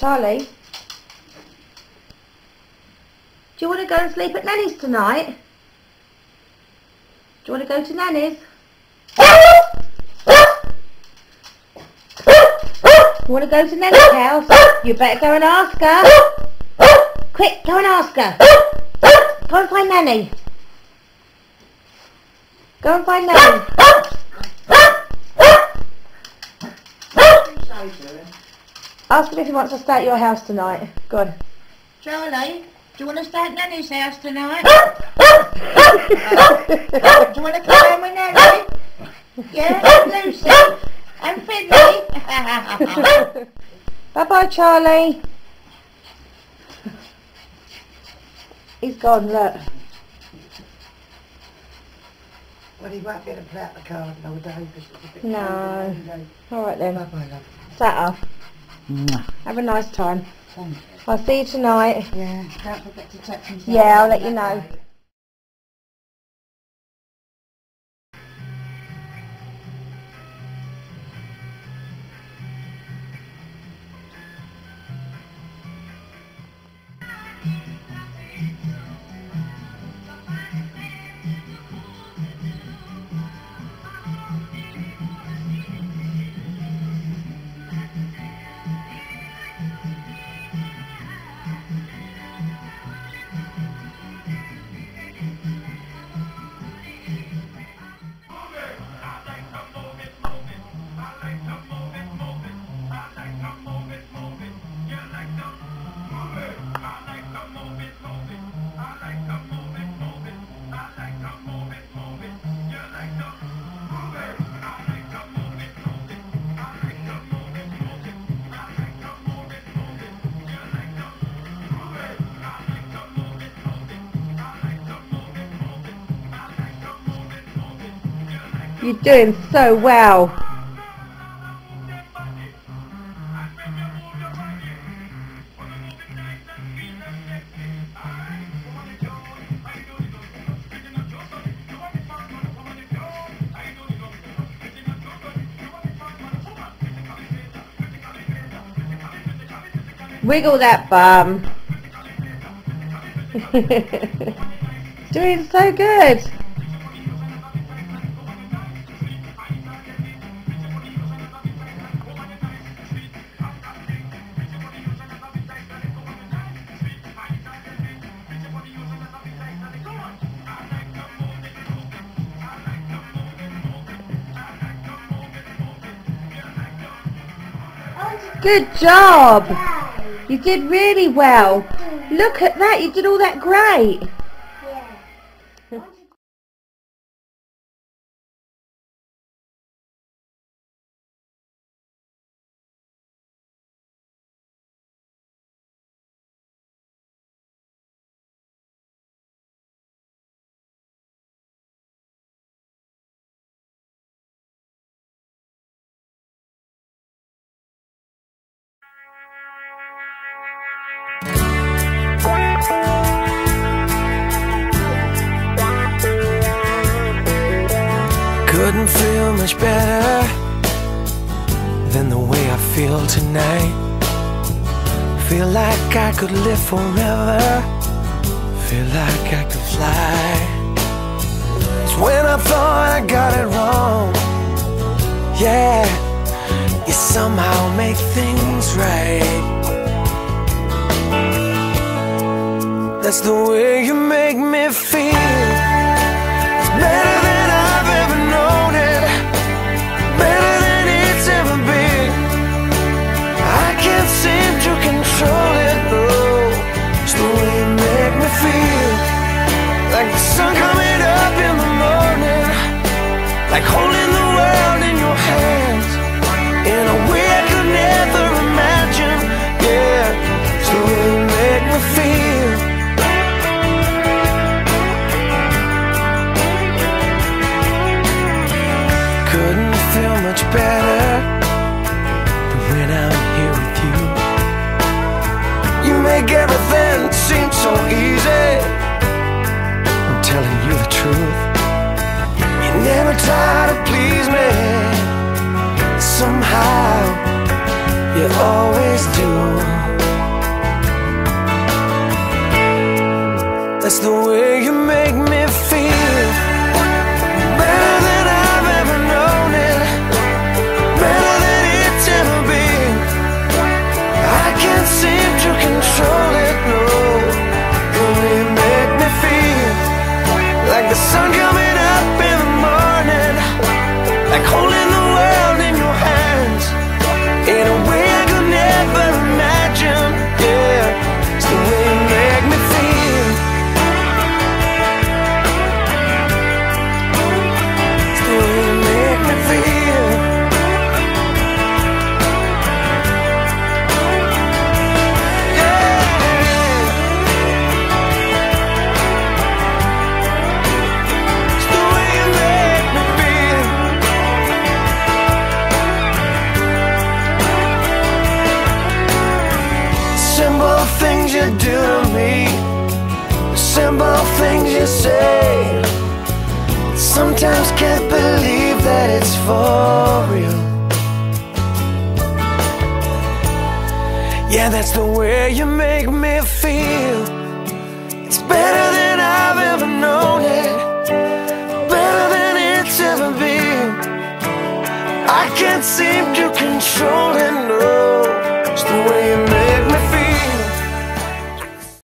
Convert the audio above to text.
Charlie? Do you want to go and sleep at Nanny's tonight? Do you want to go to Nanny's? You want to go to Nanny's house? You better go and ask her. Quick, go and ask her. Go and find Nanny. Go and find Nanny. Ask him if he wants to stay at your house tonight. Go on. Charlie, do you want to stay at Nanny's house tonight? do you want to come home with Nanny? Yeah, and Lucy and Finley. Bye bye, Charlie. He's gone, look. well, he won't be able to play out the card all it's No. Alright then. Bye-bye, love. Sat Have a nice time. I'll see you tonight. Yeah, don't forget to me. Yeah, I'll let you know. You're doing so well. Wiggle that bum. doing so good. Good job. You did really well. Look at that. You did all that great. Couldn't feel much better than the way I feel tonight. Feel like I could live forever. Feel like I could fly. It's when I thought I got it wrong. Yeah, you somehow make things right. That's the way you make me feel. much better than when I'm here with you. You make everything seem so easy. I'm telling you the truth. You never try to please me. Somehow, you always do. That's the way you make me feel. You do to me, simple things you say. Sometimes can't believe that it's for real. Yeah, that's the way you make me feel. It's better than I've ever known it, better than it's ever been. I can't seem to control it, no. It's the way